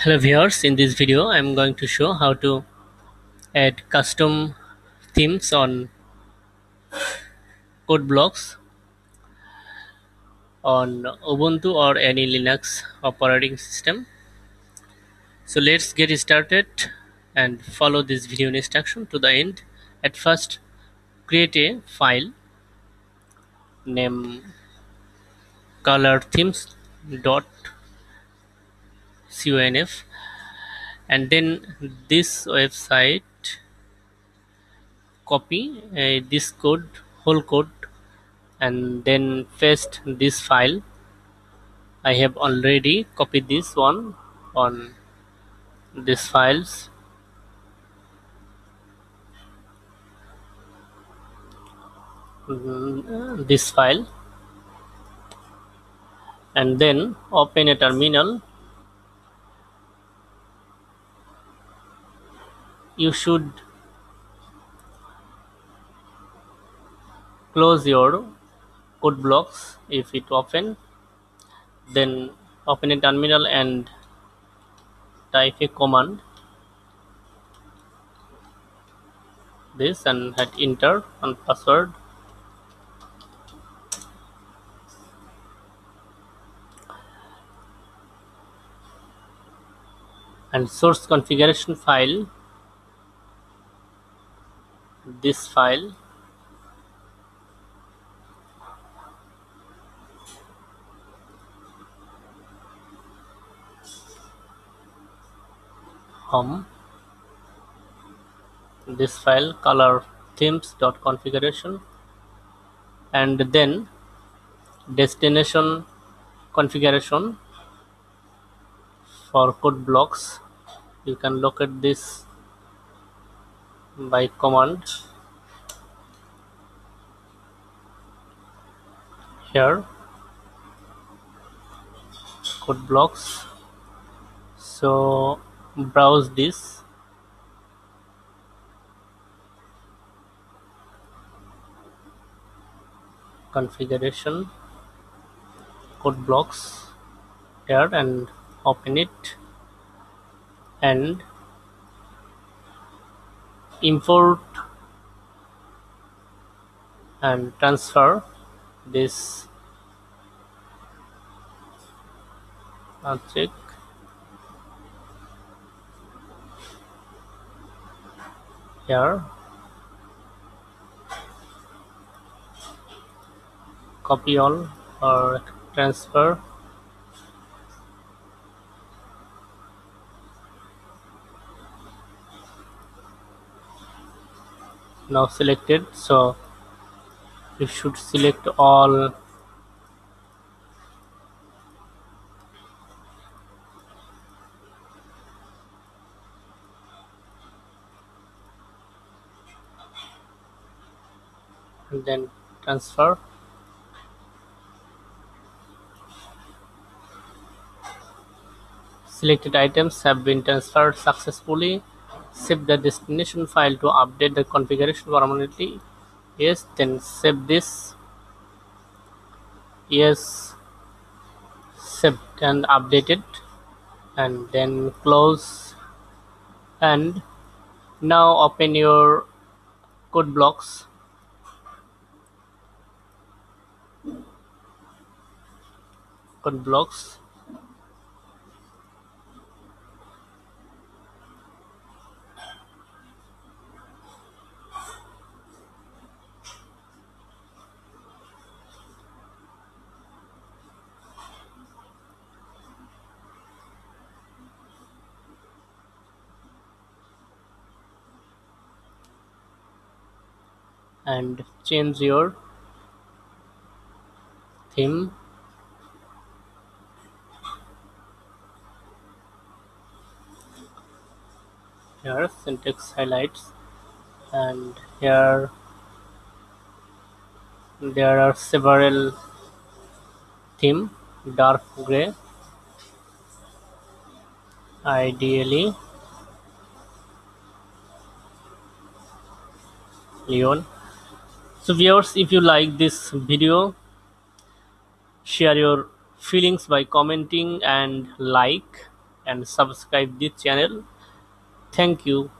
Hello viewers, in this video I am going to show how to add custom themes on code blocks on Ubuntu or any Linux operating system. So let's get started and follow this video instruction to the end. At first create a file name color themes dot conf and then this website copy uh, this code whole code and then paste this file. I have already copied this one on this files. Mm, this file. And then open a terminal you should close your code blocks if it open then open a terminal and type a command this and hit enter and password. And source configuration file this file. Home this file color themes dot configuration and then destination configuration for code blocks. You can look at this by command. Here code blocks. So browse this. Configuration code blocks. Here and open it. And import and transfer this object. Here. Copy all or transfer now selected. So you should select all. And then transfer. Selected items have been transferred successfully save the destination file to update the configuration permanently. Yes then save this. Yes saved and updated and then close. And now open your code blocks. Code blocks and change your theme. Here syntax highlights and here there are several theme dark gray ideally Leon so viewers if you like this video share your feelings by commenting and like and subscribe this channel. Thank you